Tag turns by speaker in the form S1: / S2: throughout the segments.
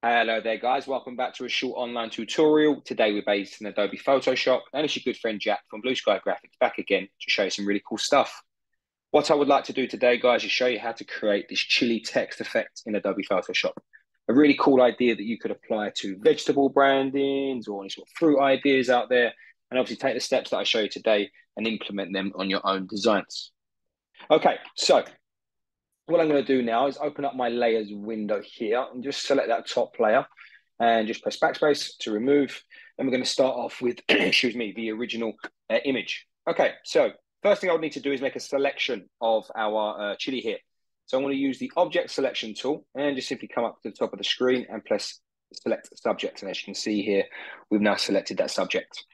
S1: Hello there guys, welcome back to a short online tutorial. Today we're based in Adobe Photoshop and it's your good friend Jack from Blue Sky Graphics back again to show you some really cool stuff. What I would like to do today guys is show you how to create this chili text effect in Adobe Photoshop. A really cool idea that you could apply to vegetable brandings or any sort of fruit ideas out there and obviously take the steps that I show you today and implement them on your own designs. Okay, so what I'm going to do now is open up my layers window here and just select that top layer and just press backspace to remove. And we're going to start off with, excuse me, the original uh, image. Okay, so first thing I would need to do is make a selection of our uh, chili here. So I'm going to use the object selection tool and just simply come up to the top of the screen and press select subject. And as you can see here, we've now selected that subject.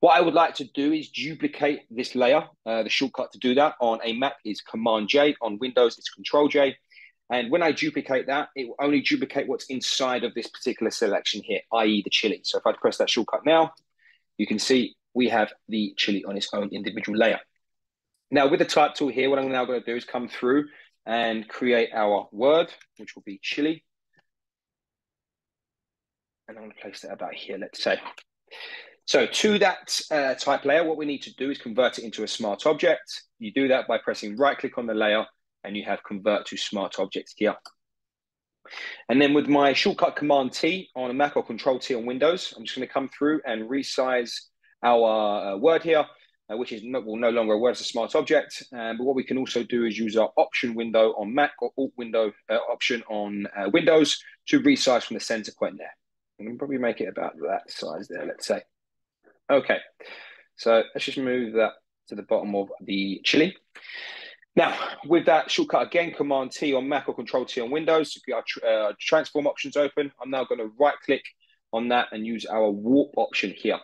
S1: What I would like to do is duplicate this layer. Uh, the shortcut to do that on a Mac is Command J. On Windows, it's Control J. And when I duplicate that, it will only duplicate what's inside of this particular selection here, i.e. the chili. So if I press that shortcut now, you can see we have the chili on its own individual layer. Now with the type tool here, what I'm now going to do is come through and create our word, which will be chili. And I'm going to place that about here, let's say. So to that uh, type layer, what we need to do is convert it into a smart object. You do that by pressing right click on the layer and you have convert to smart object here. And then with my shortcut Command T on a Mac or Control T on Windows, I'm just going to come through and resize our uh, word here, uh, which is no, well, no longer a word, it's a smart object. Um, but what we can also do is use our option window on Mac or alt window uh, option on uh, Windows to resize from the center point there. And probably make it about that size there, let's say. Okay, so let's just move that to the bottom of the chili. Now, with that shortcut again, Command T on Mac or Control T on Windows to get our uh, transform options open. I'm now going to right click on that and use our warp option here.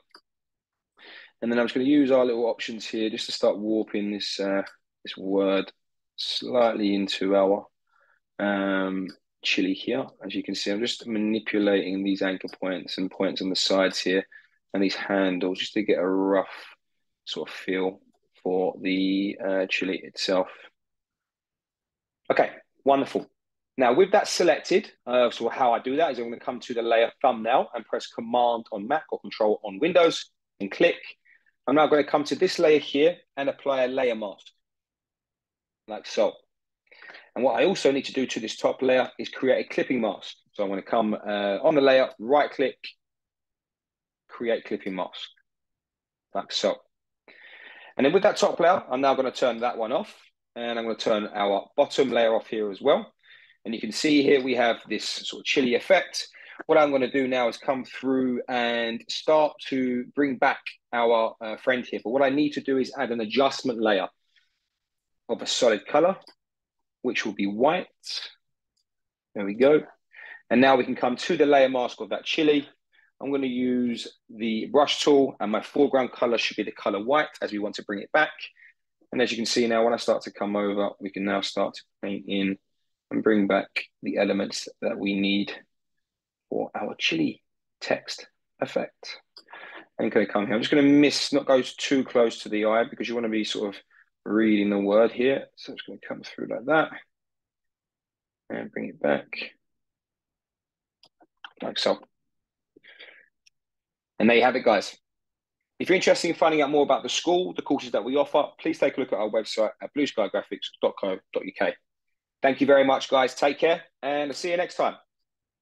S1: And then I'm just going to use our little options here just to start warping this uh, this word slightly into our um, chili here. As you can see, I'm just manipulating these anchor points and points on the sides here and these handles just to get a rough sort of feel for the uh, chili itself. Okay, wonderful. Now with that selected, uh, so how I do that is I'm going to come to the layer thumbnail and press Command on Mac or Control on Windows and click. I'm now going to come to this layer here and apply a layer mask, like so. And what I also need to do to this top layer is create a clipping mask. So I'm going to come uh, on the layer, right click, create clipping mask, like so. And then with that top layer, I'm now going to turn that one off. And I'm going to turn our bottom layer off here as well. And you can see here we have this sort of chili effect. What I'm going to do now is come through and start to bring back our uh, friend here. But what I need to do is add an adjustment layer of a solid color, which will be white. There we go. And now we can come to the layer mask of that chili I'm going to use the brush tool and my foreground color should be the color white as we want to bring it back. And as you can see now, when I start to come over, we can now start to paint in and bring back the elements that we need for our chili text effect. I'm going to come here. I'm just going to miss, not go too close to the eye because you want to be sort of reading the word here. So it's going to come through like that and bring it back like so. And there you have it, guys. If you're interested in finding out more about the school, the courses that we offer, please take a look at our website at blueskygraphics.co.uk. Thank you very much, guys. Take care and I'll see you next time.